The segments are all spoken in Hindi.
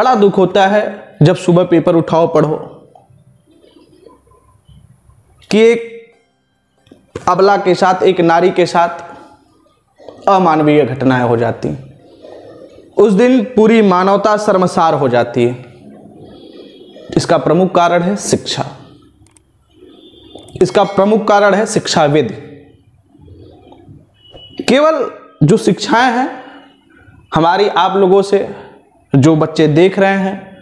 बड़ा दुख होता है जब सुबह पेपर उठाओ, पढ़ो। कि एक अबला के साथ, एक नारी के साथ अमानवीय घटनाएँ हो जाती। उस दिन पूरी मानवता शर्मसार हो जाती है। इसका प्रमुख कारण है शिक्षा। इसका प्रमुख कारण है शिक्षाविद। केवल जो शिक्षाएँ हैं, हमारी आप लोगों से जो बच्चे देख रहे हैं,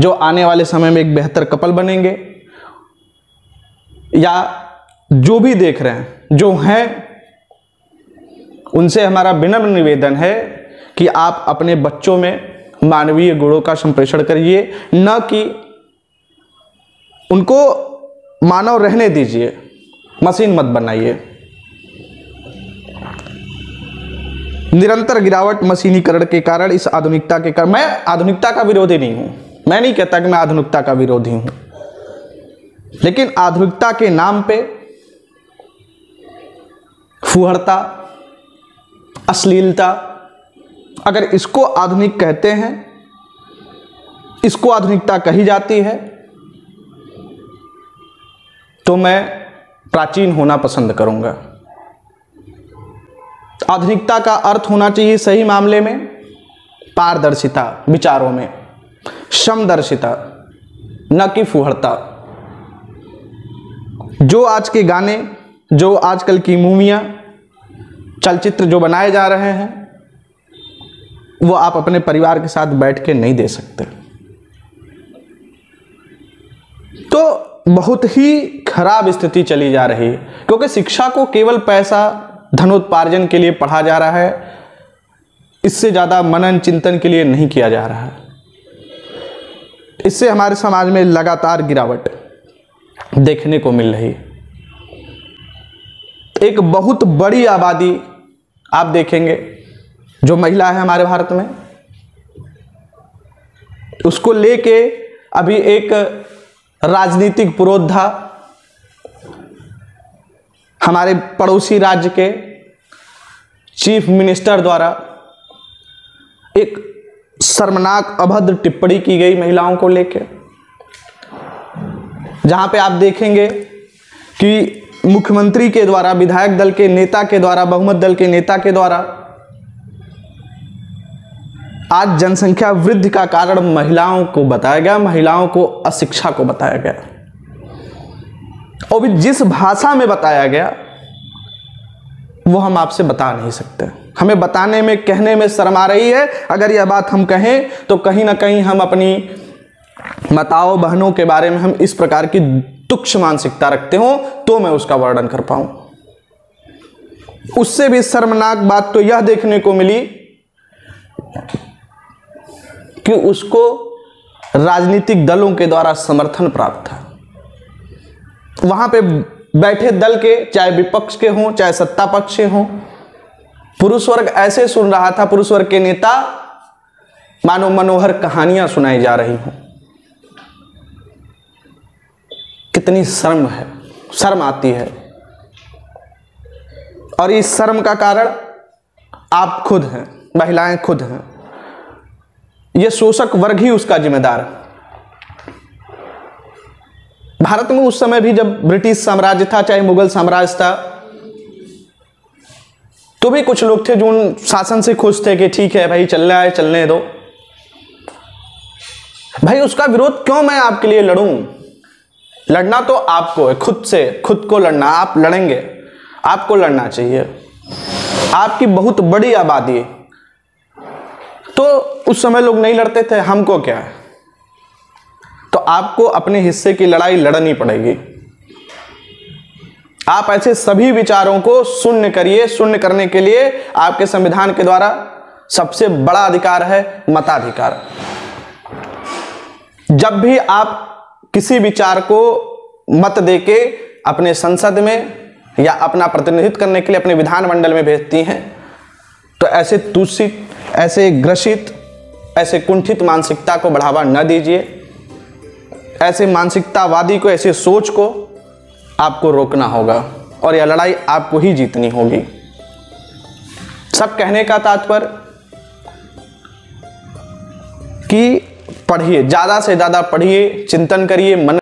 जो आने वाले समय में एक बेहतर कपल बनेंगे, या जो भी देख रहे हैं, जो हैं, उनसे हमारा विनम्र निवेदन है कि आप अपने बच्चों में मानवीय गुणों का संप्रेषण करिए, न कि उनको मानव रहने दीजिए, मशीन मत बनाइए। निरंतर गिरावट मशीनीकरण के कारण इस आधुनिकता के कारण। मैं आधुनिकता का विरोधी नहीं हूँ। मैं नहीं कहता कि मैं आधुनिकता का विरोधी हूँ। लेकिन आधुनिकता के नाम पे फुहड़ता अश्लीलता, अगर इसको आधुनिक कहते हैं, इसको आधुनिकता कही जाती है तो मैं प्राचीन होना पसंद करूँगा। आधुनिकता का अर्थ होना चाहिए सही मामले में, पारदर्शिता, विचारों में। समदर्शिता, न कि फुहड़ता। जो आज के गाने, जो आजकल की मूवियाँ, चलचित्र जो बनाए जा रहे हैं, वो आप अपने परिवार के साथ बैठ के नहीं दे सकते। तो बहुत ही खराब स्थिति चली जा रही है, क्योंकि शिक्षा को केवल पैसा धनोत्पार्जन के लिए पढ़ा जा रहा है। इससे ज़्यादा मनन चिंतन के लिए नहीं किया जा रहा है। इससे हमारे समाज में लगातार गिरावट देखने को मिल रही है। एक बहुत बड़ी आबादी आप देखेंगे, जो महिला है हमारे भारत में, उसको लेके अभी एक राजनीतिक पुरोधा हमारे पड़ोसी राज्य के चीफ मिनिस्टर द्वारा एक शर्मनाक, अभद्र टिप्पणी की गई महिलाओं को लेकर जहाँ पे आप देखेंगे कि मुख्यमंत्री के द्वारा, विधायक दल के नेता के द्वारा, बहुमत दल के नेता के द्वारा आज जनसंख्या वृद्धि का कारण महिलाओं को बताया गया, महिलाओं को अशिक्षा को बताया गया। और भी जिस भाषा में बताया गया, वो हम आपसे बता नहीं सकते। हमें बताने में, कहने में शर्म आ रही है। अगर यह बात हम कहें तो कहीं ना कहीं हम अपनी माताओं बहनों के बारे में हम इस प्रकार की तुक्ष मानसिकता रखते हो तो मैं उसका वर्णन कर पाऊँ। उससे भी शर्मनाक बात तो यह देखने को मिली कि उसको राजनीतिक दलों के द्वारा समर्थन प्राप्त था। वहाँ पे बैठे दल के, चाहे विपक्ष के हों, चाहे सत्ता पक्ष के हों, पुरुष वर्ग ऐसे सुन रहा था, पुरुष वर्ग के नेता, मानो मनोहर कहानियाँ सुनाई जा रही हों। कितनी शर्म है, शर्म आती है। और इस शर्म का कारण आप खुद हैं, महिलाएँ खुद हैं। यह शोषक वर्ग ही उसका जिम्मेदार है। भारत में उस समय भी जब ब्रिटिश साम्राज्य था, चाहे मुगल साम्राज्य था तो भी कुछ लोग थे जो उन शासन से खुश थे कि ठीक है भाई, चलने आए चलने दो। भाई, उसका विरोध क्यों मैं आपके लिए लड़ूं? लड़ना तो आपको है, खुद से, खुद को लड़ना, आप लड़ेंगे, आपको लड़ना चाहिए। आपकी बहुत बड़ी आबादी तो उस समय लोग नहीं लड़ते थे, हमको क्या है? तो आपको अपने हिस्से की लड़ाई लड़नी पड़ेगी। आप ऐसे सभी विचारों को शून्य करिए। शून्य करने के लिए आपके संविधान के द्वारा सबसे बड़ा अधिकार है मताधिकार। जब भी आप किसी विचार को मत देके अपने संसद में या अपना प्रतिनिधित्व करने के लिए अपने विधानमंडल में भेजती हैं तो ऐसे दूषित, ऐसे ग्रसित, ऐसे कुंठित मानसिकता को बढ़ावा न दीजिए। ऐसे मानसिकतावादी को, ऐसे सोच को आपको रोकना होगा और यह लड़ाई आपको ही जीतनी होगी। सब कहने का तात्पर्य कि पढ़िए, ज़्यादा से ज़्यादा पढ़िए, चिंतन करिए, मन